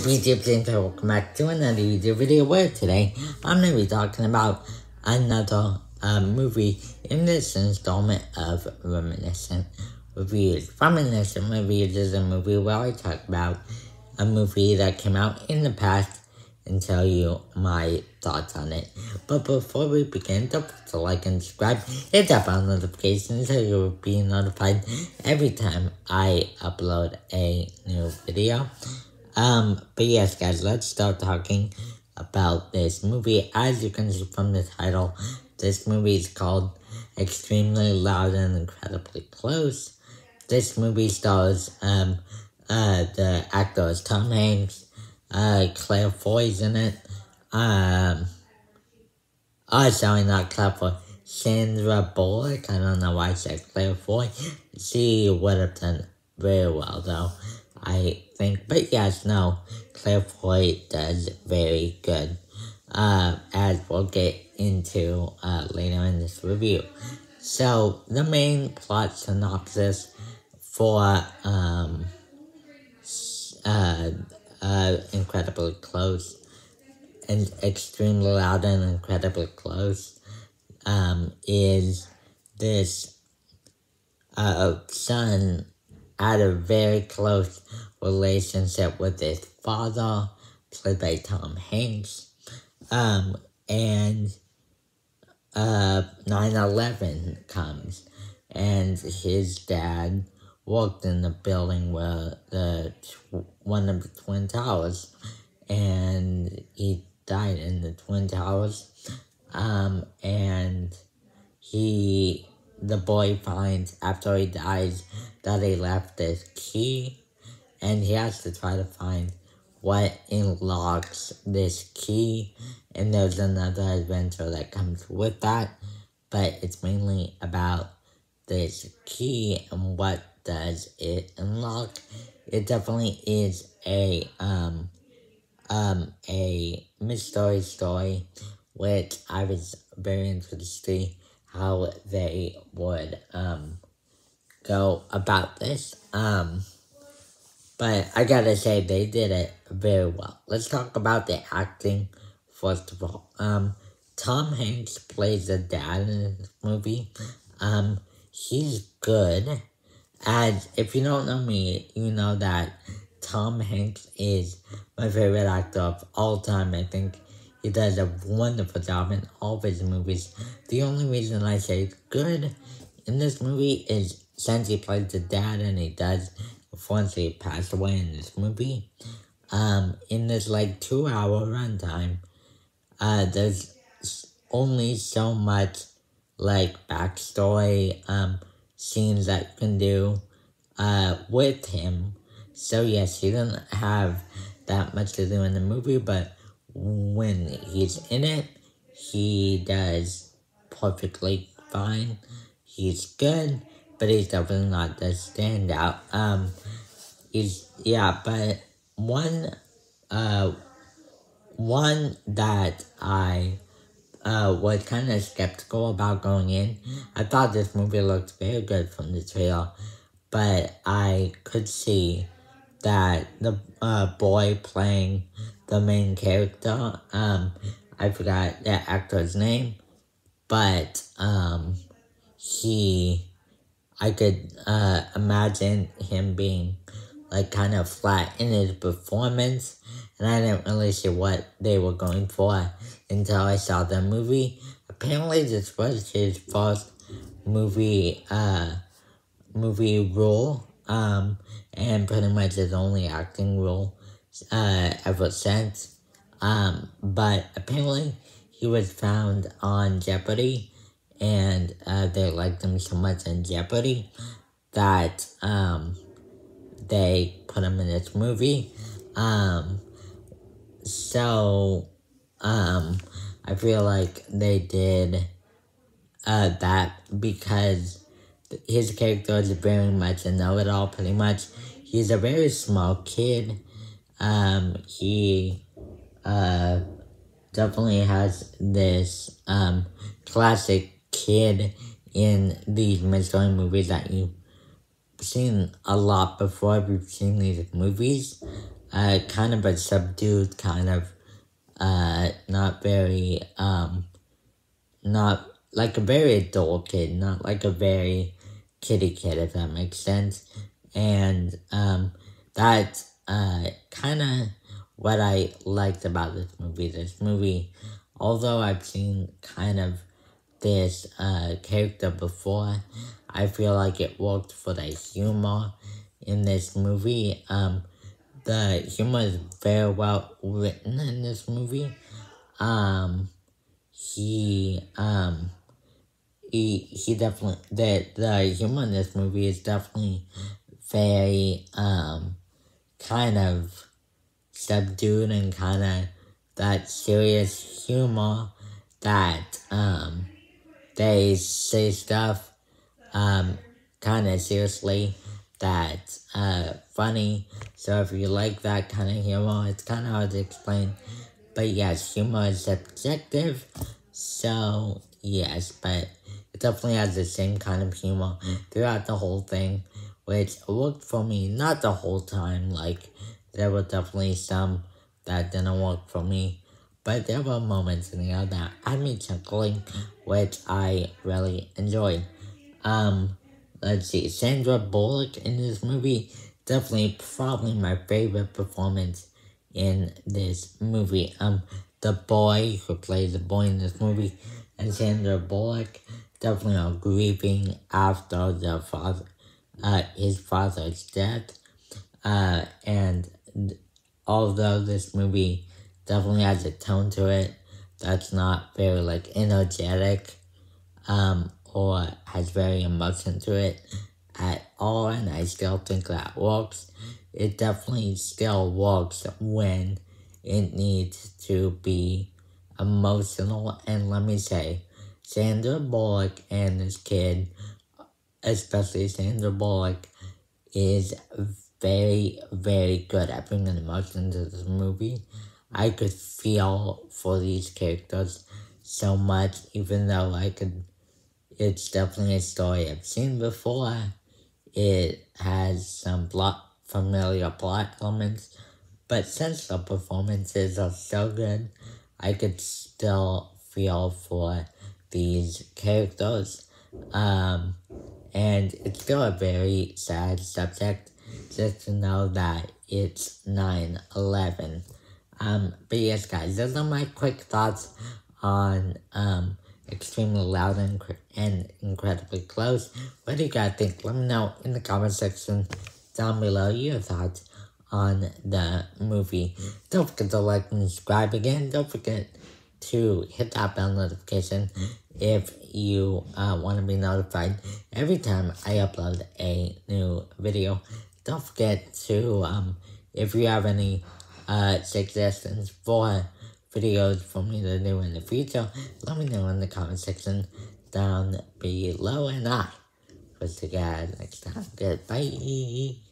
YouTube and welcome back to another YouTube video where today I'm going to be talking about another uh, movie in this installment of Reminiscent Reviews. Reminiscent Reviews is a movie where I talk about a movie that came out in the past and tell you my thoughts on it. But before we begin, don't forget to like and subscribe, hit that bell notification so you'll be notified every time I upload a new video. Um, but yes, guys, let's start talking about this movie. As you can see from the title, this movie is called Extremely Loud and Incredibly Close. This movie stars, um, uh, the actors Tom Hanks, uh, Claire Foy's in it, um, oh, sorry, not Claire Foy, Sandra Bullock, I don't know why I said Claire Foy, she would have done very well, though. I think. But yes, no, Claire Foy does very good, uh, as we'll get into uh, later in this review. So, the main plot synopsis for um, uh, uh, Incredibly Close and Extremely Loud and Incredibly Close um, is this uh, son had a very close relationship with his father, played by Tom Hanks. Um, and uh, 9-11 comes, and his dad worked in the building where the one of the Twin Towers, and he died in the Twin Towers. Um, and he the boy finds after he dies that he left this key and he has to try to find what unlocks this key and there's another adventure that comes with that but it's mainly about this key and what does it unlock. It definitely is a um um a mystery story which i was very interested how they would um, go about this. Um, but I gotta say, they did it very well. Let's talk about the acting first of all. Um, Tom Hanks plays the dad in this movie. Um, he's good. And if you don't know me, you know that Tom Hanks is my favorite actor of all time. I think he does a wonderful job in all of his movies. The only reason I say good in this movie is since he plays the dad and he does, once he passed away in this movie. Um, in this like two hour runtime, uh, there's only so much like backstory, um, scenes that you can do, uh, with him. So yes, he doesn't have that much to do in the movie, but when he's in it, he does perfectly fine. He's good, but he's definitely not the standout. Um, he's, yeah, but one, uh, one that I, uh, was kind of skeptical about going in. I thought this movie looked very good from the trailer, but I could see that the, uh, boy playing the main character. Um, I forgot that actor's name, but um, he, I could uh, imagine him being like kind of flat in his performance, and I didn't really see what they were going for until I saw the movie. Apparently, this was his first movie, uh, movie role, um, and pretty much his only acting role uh, ever since. Um, but apparently he was found on Jeopardy and uh, they liked him so much in Jeopardy that um, they put him in this movie. Um, so um, I feel like they did uh, that because his character is very much a know-it-all pretty much. He's a very small kid um, he, uh, definitely has this, um, classic kid in these mystery movies that you've seen a lot before we've seen these movies. uh, kind of a subdued kind of, uh, not very, um, not like a very adult kid, not like a very kitty kid, if that makes sense. And, um, that, uh, kind of what I liked about this movie. This movie, although I've seen kind of this, uh, character before, I feel like it worked for the humor in this movie. Um, the humor is very well written in this movie. Um, he, um, he, he definitely, the, the humor in this movie is definitely very, um, kind of subdued and kind of that serious humor that, um, they say stuff, um, kind of seriously that's uh, funny. So if you like that kind of humor, it's kind of hard to explain. But yes, humor is subjective. So yes, but it definitely has the same kind of humor throughout the whole thing, which worked for me. Not the whole time. Like there were definitely some that didn't work for me. But there were moments in there that had me chuckling, which I really enjoyed. Um, let's see, Sandra Bullock in this movie, definitely probably my favorite performance in this movie. Um, the boy who plays the boy in this movie, and Sandra Bullock, definitely are grieving after their father, uh, his father's death. Uh, and although this movie definitely has a tone to it that's not very like energetic, um, or has very emotion to it at all, and I still think that works. It definitely still works when it needs to be emotional, and let me say, Sandra Bullock and this kid, especially Sandra Bullock, is very, very good at bringing emotion to this movie. I could feel for these characters so much, even though I could it's definitely a story I've seen before. It has some plot, familiar plot elements, but since the performances are so good, I could still feel for these characters. Um, and it's still a very sad subject just to know that it's 9-11. Um, but yes, guys, those are my quick thoughts on um, extremely loud and, and incredibly close. What do you guys think? Let me know in the comment section down below your thoughts on the movie. Don't forget to like and subscribe again. Don't forget to hit that bell notification if you uh, want to be notified every time I upload a new video. Don't forget to, um, if you have any uh, suggestions for videos for me to do in the future, let me know in the comment section down below and I see you guys next time. Goodbye.